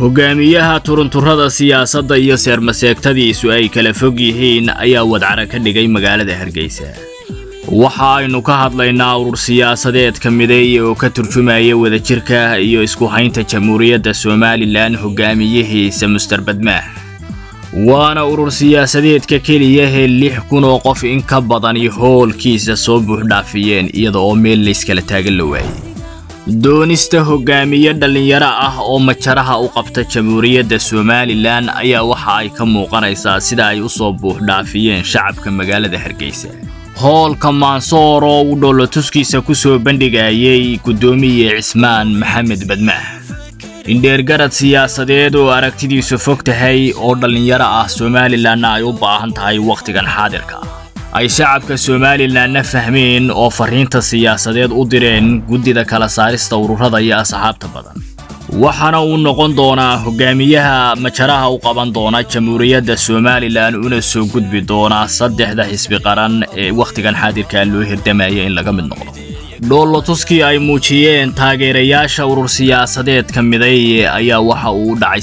hogaamiyaha turunturada siyaasadda iyo seermaseegtadiisu ay kala fog yihiin ayaa wadcara ka dhigay magaalada hargeysa. Waxa aynu ka hadlaynaa urur siyaasadeedka mideeye oo ka turjumaya wadajirka iyo isku haynta jamhuuriyadda somalilan hogaamiyihiisa muster badmaax waana urur siyaasadeedka keliyahee lix kun oo qof in ka badani hoolkiisa soo buuxdhaafiyeen iyada oo meel layskala taagan la waayey doonista hogaamiye dhallinyaro ah oo majaraha u qabta jamhuuriyadda somalilan ayaa waxa ay ka muuqanaysaa sida ay u soo buuxdhaafiyeen shacabka magaalada hargeysa. Hoolka maansoor oo uu dhoolotuskiisa ku soo bandhigayay guddoomiye cismaan maxamed badmaax. Indheergarad siyaasadeed oo aragtidiisu fog tahay oo dhallinyaro ah somalilanna ay u baahan tahay wakhtigan xaadirka ay shacabka somalilanna fahmeen oo fariinta siyaasadeed u direen guddida kala saarista ururada iyo asxaabta badan. Waxaana uu noqon doonaa hogaamiyaha majaraha u qaban doona jamhuuriyadda somalilan una soo gudbi doonaa saddexda xisbi qaran ee wakhtigan xaadirkaa loo hirdamaya in laga mid noqdo. Dhoolotuskii ay muujiyeen taageerayaasha urur siyaasadeedka mideeye ayaa waxa uu u dhacay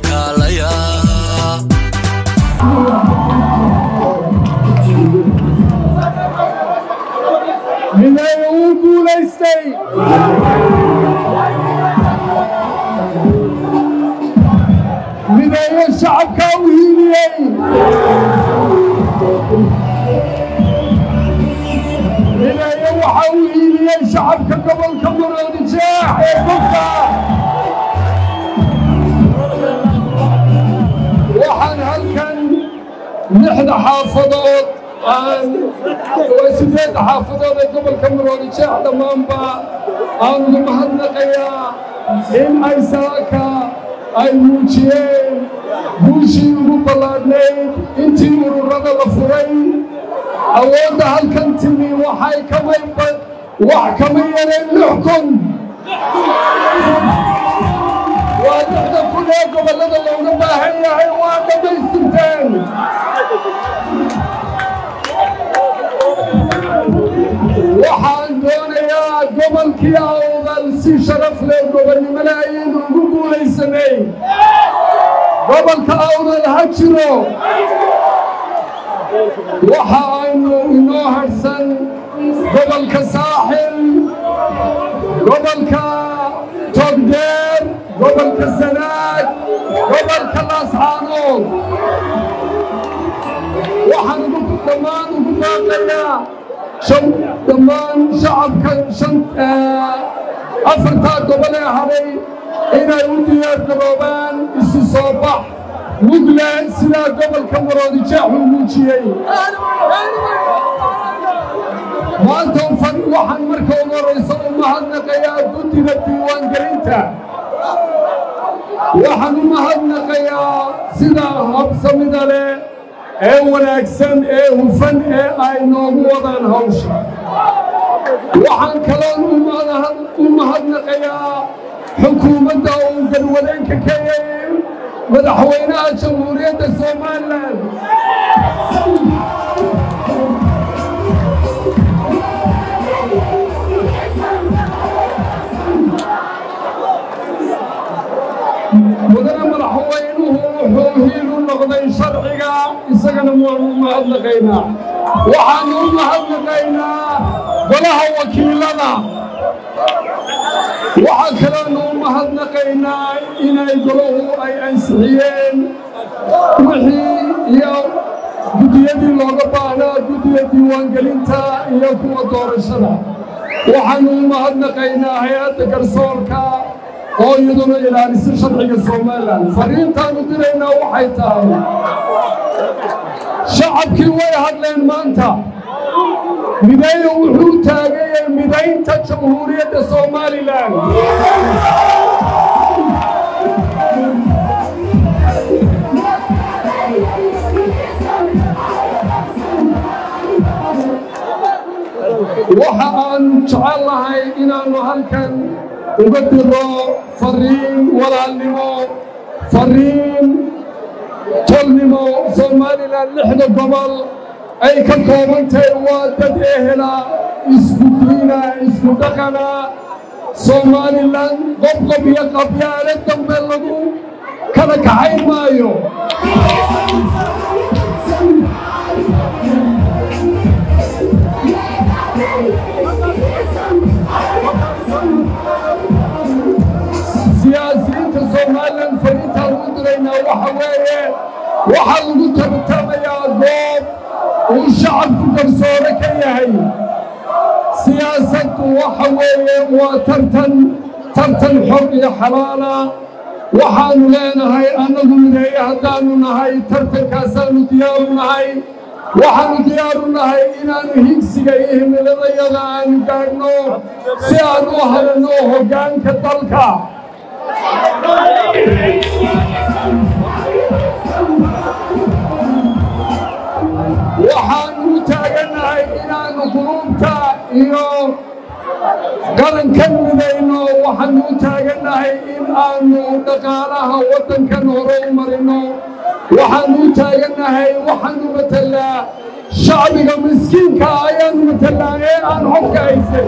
tan mideeye wuu guulaystay mideeye shacabkaa u hiiliyey mideeye waxaa u hiiliyey shacabka gobolka maroodi jeex ee bogka waxaan halkan lixda xaafadood sideedda xaafadood ee gobolka maroodi jeex dhammaanba aan ugu mahadnaqayaa in ay saaka ay muujiyeen guushii ugu ballaadhnayd intii ururada la furay awoodda halkan timi waxay kamay wax kama yareen lix kun gobolka saaxil gobolka togdeer gobolka sanaag gobolka laasxaanood waxaan dhammaan ugu baaqayaa dhammaan shacabka shan afartaa gobol ee hadhay inay u diyaar garoobaan isu soo bax. Mugle sidaa gobolka maroodi jeex uu muujiyey. Maanta waxaan marka ugu horraysa u mahadnaqayaa guddiga diiwaangelinta waxaan u mahadnaqayaa sidaa habsamida leh ee wanaagsan ee hufan ee ay noogu wadaan hawsha. Waxaan kaloon u mahadnaqayaa xukuumadda uu galwadeenka ka yahay madaxweynaha jamhuuriyadda somalilan mudane madaxweynuhu wuxuu hiil u noqday sharciga isagana waanu u mahadnaqaynaa waxaanu u mahadnaqaynaa golaha wakiilada waxaa kaloonu u mahadnaqaynaa inay golahu ay ansixiyeen wixii iyo guddiyadii looga baahnaa guddiga diiwaangelinta iyo kuwa doorashada. Waxaannu u mahadnaqaynaa hay'adda garsoorka oo iyaduna ilaalisa sharciga somalilan fariintaannu diraynaa waxay tahay shacabkii way hadleen maanta mideeyo wuxuu taagayay midaynta jamhuuriyadda somalilan waxa aanu jecel lahay inaannu halkan uga diro fariin walaalnimo fariin tolnimo somalilan lixda gobol ay ka koobantahay waa dad ehela isku diina isku dhaqana somalilan qobqob iyo qabyaale dambe lagu kala kaxayn maayo waxaa lagu tartamayaa goob uu shacabku garsoore ka yahay siyaasaddu waxa weeye waa tartan tartan xor iyo xalaala waxaannu leenahay annagu mideeye haddaannu nahay tartankaasaannu diyaaru nahay waxaannu diyaaru nahay inaannu higsiga iyo himiladayada aannu gaadhno si aan u hadalno hoggaanka dalka iyo qarankan midayno waxaannu u taagannahay in aannu dhaqaalaha waddankan hore u marino. Waxaannu u taagannahay waxaannu matallaa shacbiga miskiinka ayaannu matallaa ee aan xogka haysan